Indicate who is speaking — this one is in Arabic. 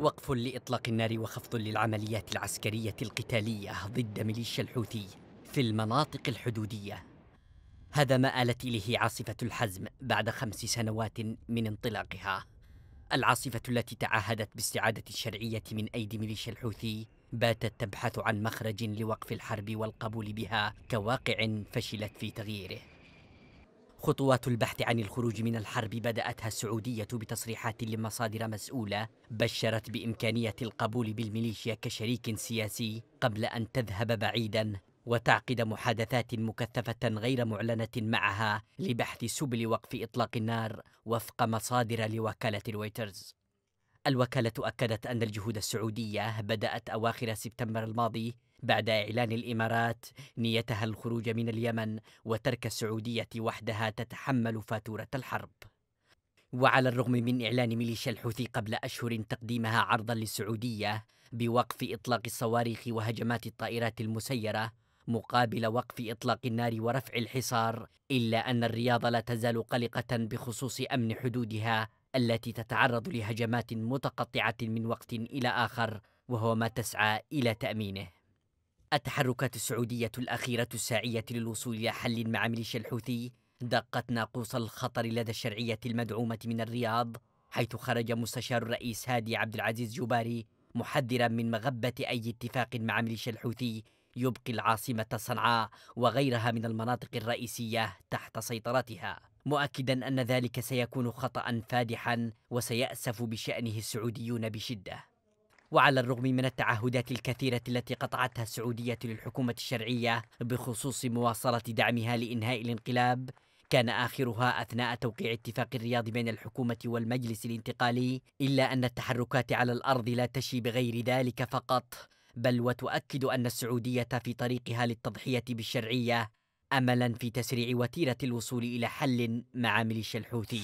Speaker 1: وقف لإطلاق النار وخفض للعمليات العسكرية القتالية ضد ميليشيا الحوثي في المناطق الحدودية. هذا ما آلت إليه عاصفة الحزم بعد خمس سنوات من انطلاقها. العاصفة التي تعهدت باستعادة الشرعية من أيدي ميليشيا الحوثي باتت تبحث عن مخرج لوقف الحرب والقبول بها كواقع فشلت في تغييره. خطوات البحث عن الخروج من الحرب بدأتها السعودية بتصريحات لمصادر مسؤولة بشرت بإمكانية القبول بالميليشيا كشريك سياسي قبل أن تذهب بعيدا وتعقد محادثات مكثفة غير معلنة معها لبحث سبل وقف إطلاق النار وفق مصادر لوكالة رويترز. الوكالة أكدت أن الجهود السعودية بدأت أواخر سبتمبر الماضي بعد إعلان الإمارات نيتها الخروج من اليمن وترك السعودية وحدها تتحمل فاتورة الحرب. وعلى الرغم من إعلان ميليشيا الحوثي قبل أشهر تقديمها عرضا للسعودية بوقف إطلاق الصواريخ وهجمات الطائرات المسيرة مقابل وقف إطلاق النار ورفع الحصار إلا أن الرياض لا تزال قلقة بخصوص أمن حدودها التي تتعرض لهجمات متقطعة من وقت إلى آخر وهو ما تسعى إلى تأمينه التحركات السعودية الأخيرة الساعية للوصول إلى حل مع ميليشيا الحوثي دقت ناقوس الخطر لدى الشرعية المدعومة من الرياض حيث خرج مستشار الرئيس هادي عبد العزيز جوباري محذرا من مغبة أي اتفاق مع ميليشيا الحوثي يبقي العاصمة صنعاء وغيرها من المناطق الرئيسية تحت سيطرتها. مؤكدا أن ذلك سيكون خطأ فادحا وسيأسف بشأنه السعوديون بشدة. وعلى الرغم من التعهدات الكثيرة التي قطعتها السعودية للحكومة الشرعية بخصوص مواصلة دعمها لإنهاء الانقلاب كان آخرها أثناء توقيع اتفاق الرياض بين الحكومة والمجلس الانتقالي إلا أن التحركات على الأرض لا تشي بغير ذلك فقط بل وتؤكد أن السعودية في طريقها للتضحية بالشرعية أملا في تسريع وتيرة الوصول إلى حل مع ميليشيا الحوثي.